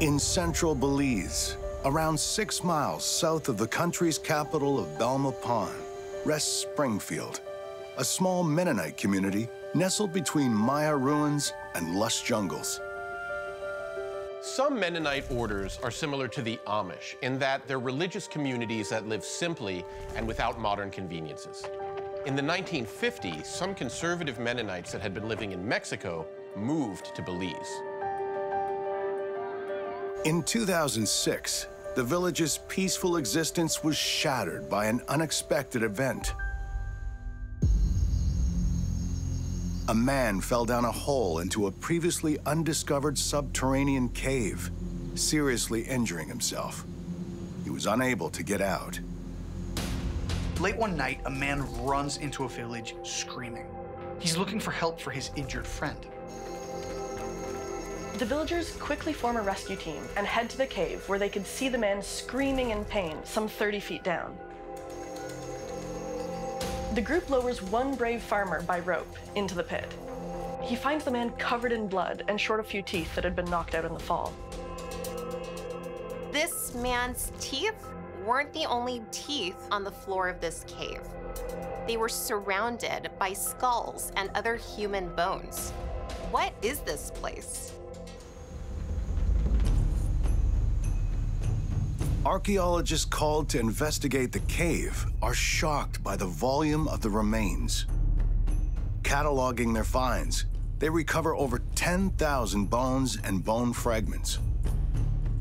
In central Belize, around six miles south of the country's capital of Belmopan, rests Springfield, a small Mennonite community nestled between Maya ruins and lush jungles. Some Mennonite orders are similar to the Amish in that they're religious communities that live simply and without modern conveniences. In the 1950s, some conservative Mennonites that had been living in Mexico moved to Belize. In 2006, the village's peaceful existence was shattered by an unexpected event. A man fell down a hole into a previously undiscovered subterranean cave, seriously injuring himself. He was unable to get out. Late one night, a man runs into a village screaming. He's looking for help for his injured friend. The villagers quickly form a rescue team and head to the cave where they can see the man screaming in pain some 30 feet down. The group lowers one brave farmer by rope into the pit. He finds the man covered in blood and short a few teeth that had been knocked out in the fall. This man's teeth weren't the only teeth on the floor of this cave. They were surrounded by skulls and other human bones. What is this place? Archaeologists called to investigate the cave are shocked by the volume of the remains. Cataloging their finds, they recover over 10,000 bones and bone fragments.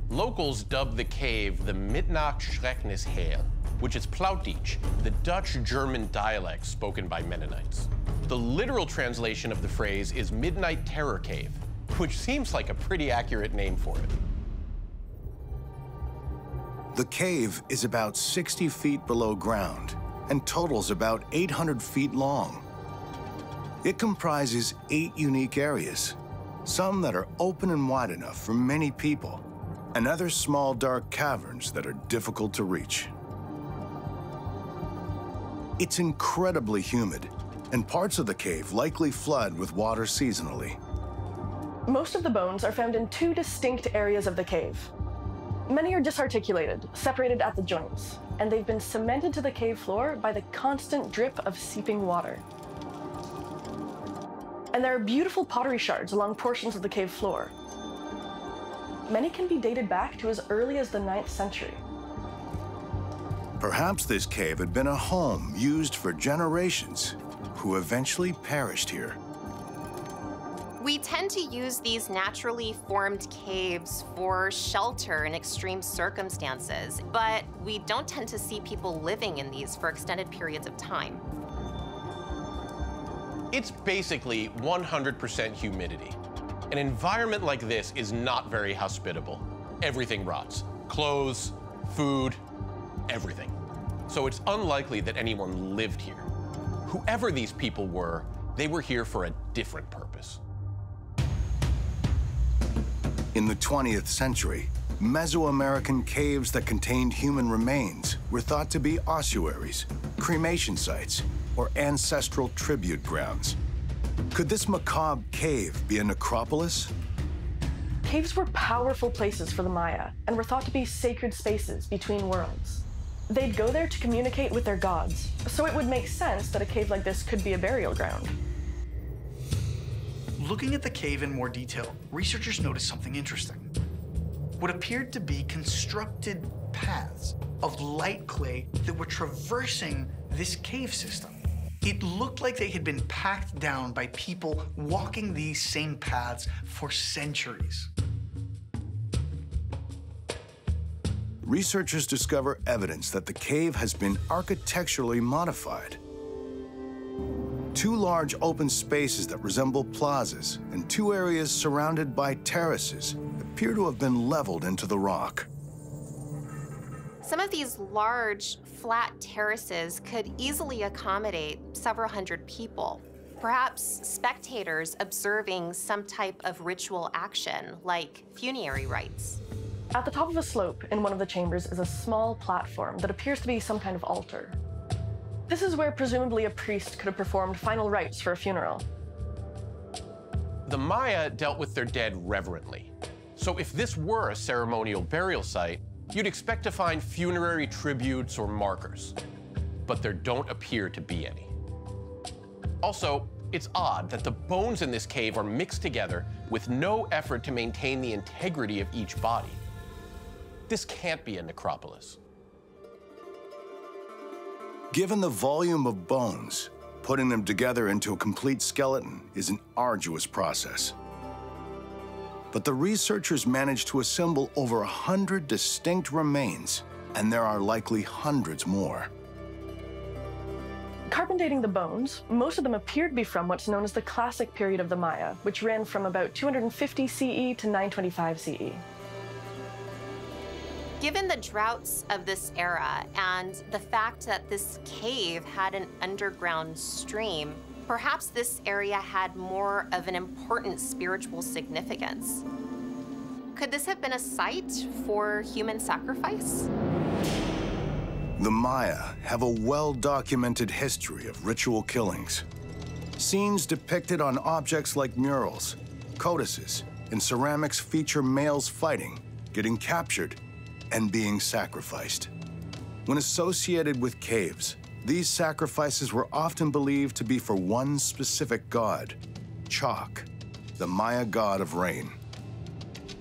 Locals dubbed the cave the Midnacht Schrecknishel, which is Plautdietsch, the Dutch-German dialect spoken by Mennonites. The literal translation of the phrase is Midnight Terror Cave, which seems like a pretty accurate name for it. The cave is about 60 feet below ground and totals about 800 feet long. It comprises eight unique areas, some that are open and wide enough for many people, and other small dark caverns that are difficult to reach. It's incredibly humid, and parts of the cave likely flood with water seasonally. Most of the bones are found in two distinct areas of the cave. Many are disarticulated, separated at the joints, and they've been cemented to the cave floor by the constant drip of seeping water. And there are beautiful pottery shards along portions of the cave floor. Many can be dated back to as early as the 9th century. Perhaps this cave had been a home used for generations, who eventually perished here. We tend to use these naturally formed caves for shelter in extreme circumstances, but we don't tend to see people living in these for extended periods of time. It's basically 100% humidity. An environment like this is not very hospitable. Everything rots. Clothes, food, everything. So it's unlikely that anyone lived here. Whoever these people were, they were here for a different purpose. In the 20th century, Mesoamerican caves that contained human remains were thought to be ossuaries, cremation sites, or ancestral tribute grounds. Could this macabre cave be a necropolis? Caves were powerful places for the Maya and were thought to be sacred spaces between worlds. They'd go there to communicate with their gods, so it would make sense that a cave like this could be a burial ground. Looking at the cave in more detail, researchers noticed something interesting. What appeared to be constructed paths of light clay that were traversing this cave system. It looked like they had been packed down by people walking these same paths for centuries. Researchers discover evidence that the cave has been architecturally modified. Two large open spaces that resemble plazas and two areas surrounded by terraces appear to have been leveled into the rock. Some of these large, flat terraces could easily accommodate several hundred people. Perhaps spectators observing some type of ritual action, like funerary rites. At the top of a slope in one of the chambers is a small platform that appears to be some kind of altar. This is where presumably a priest could have performed final rites for a funeral. The Maya dealt with their dead reverently. So if this were a ceremonial burial site, you'd expect to find funerary tributes or markers. But there don't appear to be any. Also, it's odd that the bones in this cave are mixed together with no effort to maintain the integrity of each body. This can't be a necropolis. Given the volume of bones, putting them together into a complete skeleton is an arduous process but the researchers managed to assemble over a hundred distinct remains, and there are likely hundreds more. Carbon dating the bones, most of them appear to be from what's known as the classic period of the Maya, which ran from about 250 CE to 925 CE. Given the droughts of this era and the fact that this cave had an underground stream, Perhaps this area had more of an important spiritual significance. Could this have been a site for human sacrifice? The Maya have a well-documented history of ritual killings. Scenes depicted on objects like murals, codices, and ceramics feature males fighting, getting captured, and being sacrificed. When associated with caves, these sacrifices were often believed to be for one specific god, Chaac, the Maya god of rain.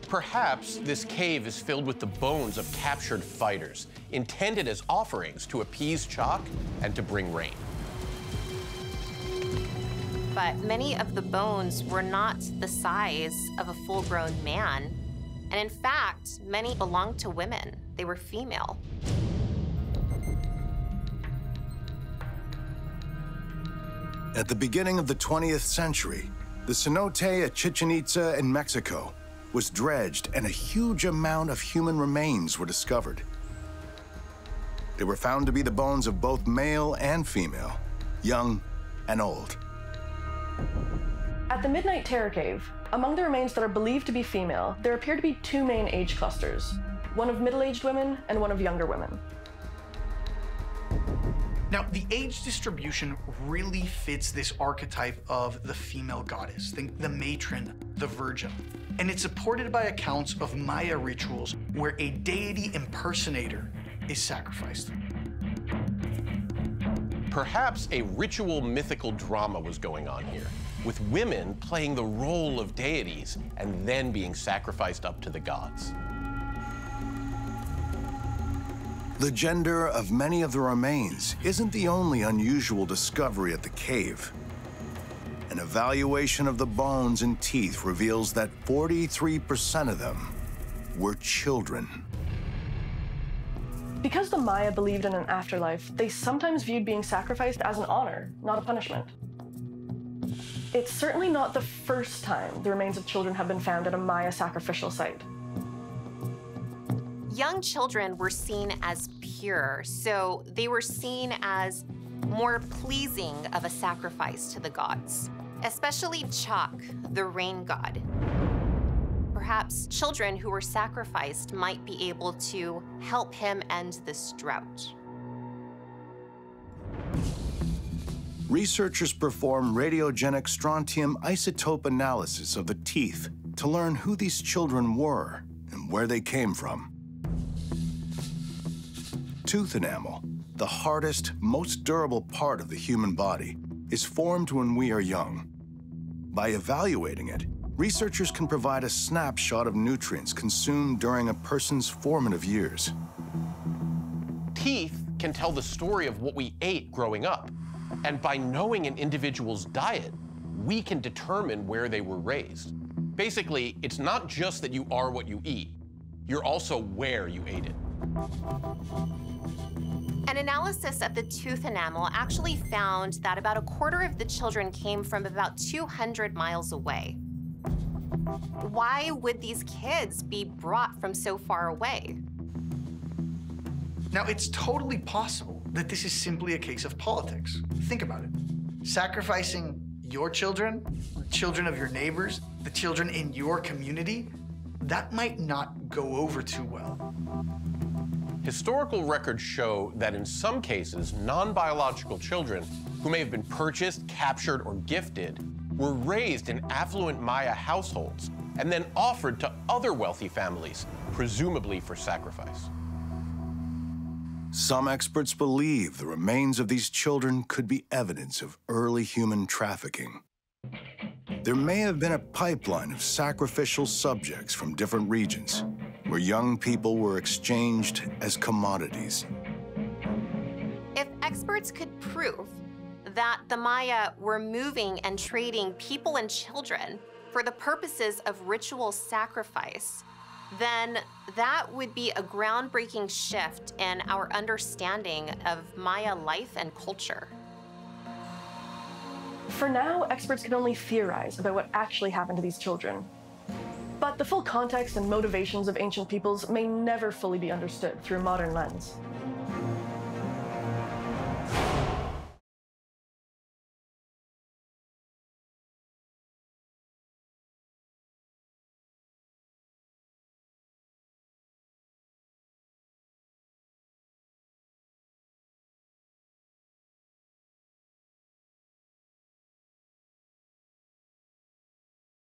Perhaps this cave is filled with the bones of captured fighters, intended as offerings to appease Chaac and to bring rain. But many of the bones were not the size of a full-grown man. And in fact, many belonged to women. They were female. At the beginning of the 20th century, the cenote at Chichen Itza in Mexico was dredged and a huge amount of human remains were discovered. They were found to be the bones of both male and female, young and old. At the Midnight Terror Cave, among the remains that are believed to be female, there appear to be two main age clusters, one of middle-aged women and one of younger women. Now, the age distribution really fits this archetype of the female goddess, Think the matron, the virgin. And it's supported by accounts of Maya rituals where a deity impersonator is sacrificed. Perhaps a ritual mythical drama was going on here, with women playing the role of deities and then being sacrificed up to the gods. The gender of many of the remains isn't the only unusual discovery at the cave. An evaluation of the bones and teeth reveals that 43% of them were children. Because the Maya believed in an afterlife, they sometimes viewed being sacrificed as an honor, not a punishment. It's certainly not the first time the remains of children have been found at a Maya sacrificial site young children were seen as pure, so they were seen as more pleasing of a sacrifice to the gods, especially Chaac, the rain god. Perhaps children who were sacrificed might be able to help him end this drought. Researchers perform radiogenic strontium isotope analysis of the teeth to learn who these children were and where they came from. Tooth enamel, the hardest, most durable part of the human body, is formed when we are young. By evaluating it, researchers can provide a snapshot of nutrients consumed during a person's formative years. Teeth can tell the story of what we ate growing up. And by knowing an individual's diet, we can determine where they were raised. Basically, it's not just that you are what you eat, you're also where you ate it. An analysis of the tooth enamel actually found that about a quarter of the children came from about 200 miles away. Why would these kids be brought from so far away? Now, it's totally possible that this is simply a case of politics. Think about it. Sacrificing your children, the children of your neighbors, the children in your community, that might not go over too well. Historical records show that in some cases, non-biological children who may have been purchased, captured, or gifted were raised in affluent Maya households and then offered to other wealthy families, presumably for sacrifice. Some experts believe the remains of these children could be evidence of early human trafficking. There may have been a pipeline of sacrificial subjects from different regions, where young people were exchanged as commodities. If experts could prove that the Maya were moving and trading people and children for the purposes of ritual sacrifice, then that would be a groundbreaking shift in our understanding of Maya life and culture. For now, experts can only theorize about what actually happened to these children. But the full context and motivations of ancient peoples may never fully be understood through a modern lens.